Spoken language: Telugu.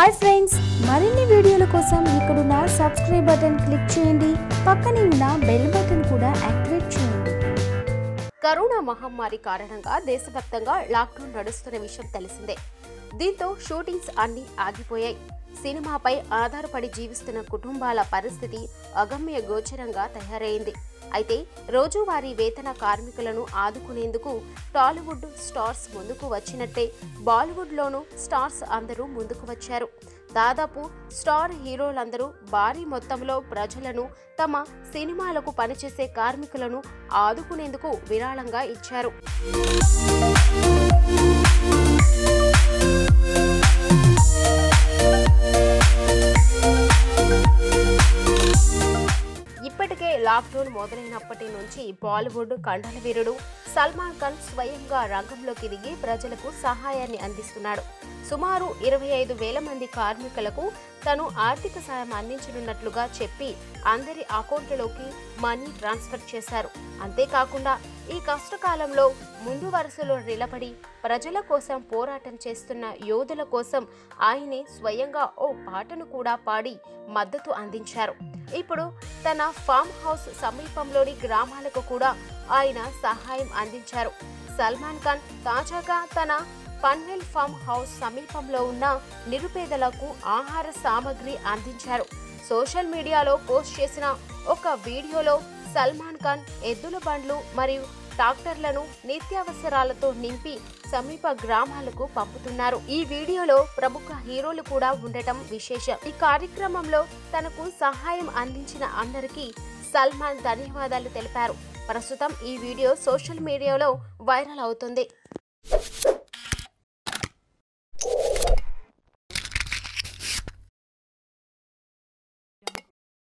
హాయ్ ఫ్రెండ్స్ మరిన్ని వీడియోల కోసం ఇక్కడున్న సబ్స్క్రైబ్ బటన్ క్లిక్ చేయండి. పక్కనే ఉన్న బెల్ బటన్ కూడా కరోనా మహమ్మారి కారణంగా దేశవ్యాప్తంగా లాక్డౌన్ నడుస్తున్న విషయం తెలిసిందే. దీంతో షూటింగ్స్ అన్నీ ఆగిపోయాయి. సినిమాపై ఆధారపడి జీవిస్తున్న కుటుంబాల పరిస్థితి అగమ్య గోచరంగా తయారైంది. అయితే రోజువారీ వేతన కార్మికులను ఆదుకునేందుకు టాలీవుడ్ స్టార్స్ ముందుకు వచ్చినట్టే బాలీవుడ్లోనూ స్టార్స్ అందరూ ముందుకు వచ్చారు. దాదాపు స్టార్ హీరోలందరూ భారీ మొత్తంలో ప్రజలను తమ సినిమాలకు పనిచేసే కార్మికులను ఆదుకునేందుకు విరాళంగా ఇచ్చారు. లాక్డౌన్ మొదలైనప్పటి నుంచి బాలీవుడ్ కండల వీరుడు సల్మాన్ ఖాన్ స్వయంగా రంగంలోకి దిగి ప్రజలకు సహాయాన్ని అందిస్తున్నాడు. సుమారు ఇరవై ఐదు వేల మంది కార్మికులకు తను ఆర్థిక సాయం అందించనున్నట్లుగా చెప్పి అందరి అకౌంట్లలోకి మనీ ట్రాన్స్ఫర్ చేశారు. అంతేకాకుండా ఈ కష్టకాలంలో ముందు వరుసలో నిలబడి ప్రజల కోసం పోరాటం చేస్తున్న యోధుల కోసం ఆయనే స్వయంగా ఓ పాటను కూడా పాడి మద్దతు అందించారు. ఇప్పుడు తన ఫామ్ హౌస్ సమీపంలోని గ్రామాలకు కూడా ఆయన సహాయం అందించారు. సల్మాన్ ఖాన్ తాజాగా తన పన్వెల్ ఫామ్ హౌస్ సమీపంలో ఉన్న నిరుపేదలకు ఆహార సామగ్రి అందించారు. సోషల్ మీడియాలో పోస్ట్ చేసిన ఒక వీడియోలో సల్మాన్ ఖాన్ ఎద్దుల బండ్లు మరియు ట్రాక్టర్లను నిత్యావసరాలతో నింపి సమీప గ్రామాలకు పంపుతున్నారు. ఈ వీడియోలో ప్రముఖ హీరోలు కూడా ఉండటం విశేషం. ఈ కార్యక్రమంలో తనకు సహాయం అందించిన అందరికీ సల్మాన్ ధన్యవాదాలు తెలిపారు. ప్రస్తుతం ఈ వీడియో సోషల్ మీడియాలో వైరల్ అవుతుంది.